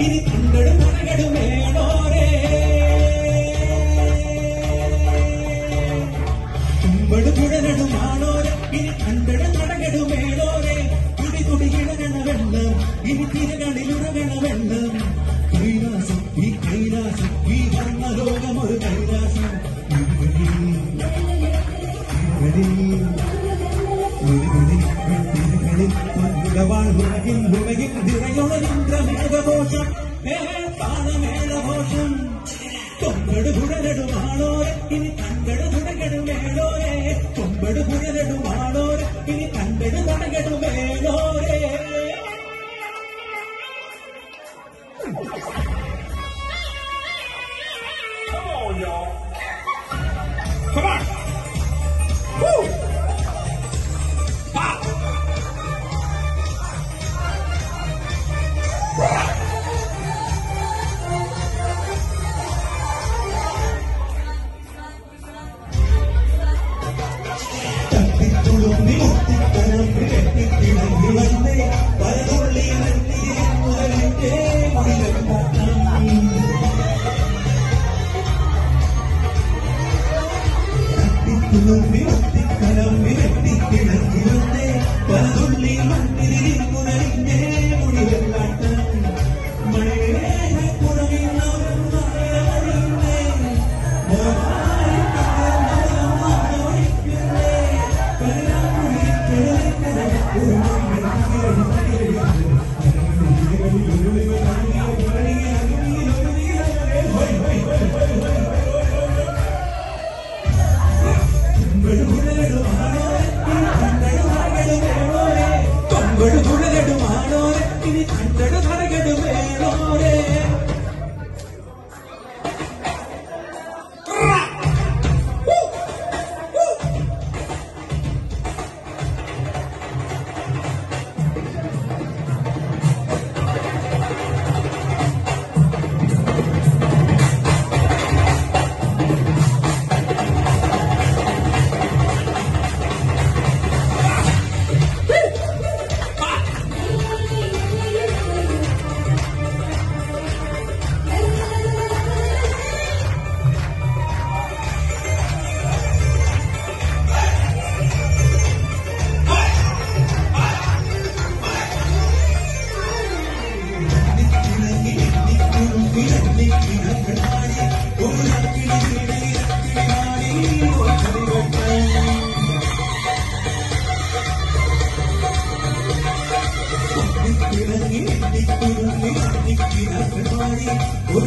ഇനി കണ്ടടും നടകടും വേണോരേ തുമ്പട് തുഴനടുമാണോരെ ഇനി കണ്ടടും നടകടും വേണോരേ തുടി തുടി ഇടകണ വെള്ളം ഇനി തിരകളിലുറകണ வாழ்வுலகில் உலகில் திரையொழின்ற மேகதோஷம் மேற்பால மேலதோஷம் கொம்படு புழலடு ஆளோர இனி தங்கடு புடகடு மேலோரே. கொம்படு புழலடு ஆளோர இனி தங்கடு புடகடு மேலோ ஒரு